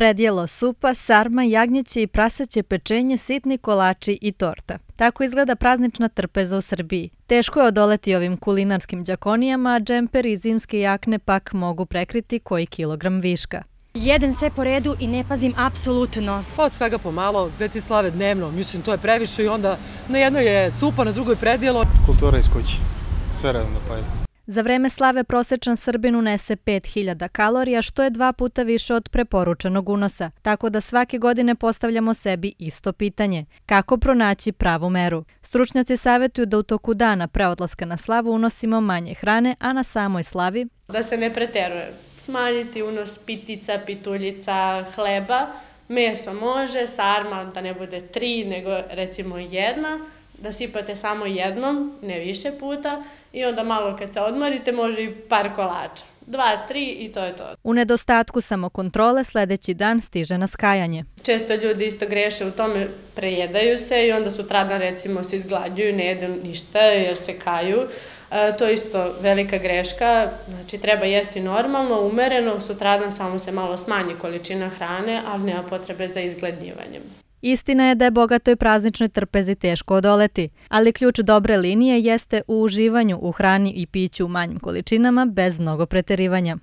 Predjelo supa, sarma, jagnjeće i prasaće pečenje, sitni kolači i torta. Tako izgleda praznična trpeza u Srbiji. Teško je odoleti ovim kulinarskim džakonijama, a džemper i zimske jakne pak mogu prekriti koji kilogram viška. Jedem sve po redu i ne pazim apsolutno. Pa svega pomalo, dve, tri slave dnevno, mislim to je previše i onda na jednoj je supa, na drugoj predjelo. Kultura iz kući, sve redom da pazim. Za vreme slave prosečan Srbin unese 5000 kalorija, što je dva puta više od preporučenog unosa, tako da svake godine postavljamo sebi isto pitanje – kako pronaći pravu meru? Stručnjaci savjetuju da u toku dana pre odlaska na slavu unosimo manje hrane, a na samoj slavi. Da se ne preteruje. Smanjiti unos pitica, pituljica, hleba, meso može, sarma da ne bude tri, nego recimo jedna, da sipate samo jednom, ne više puta, i onda malo kad se odmorite može i par kolača. Dva, tri i to je to. U nedostatku samokontrole sledeći dan stiže na skajanje. Često ljudi isto greše u tome, prejedaju se i onda sutradan recimo se izglađuju, ne jedu ništa jer se kaju. E, to je isto velika greška, znači treba jesti normalno, umereno, sutradan samo se malo smanji količina hrane, ali nema potrebe za izglednjivanjem. Istina je da je bogatoj prazničnoj trpezi teško odoleti, ali ključ dobre linije jeste u uživanju u hrani i piću u manjim količinama bez mnogo preterivanja.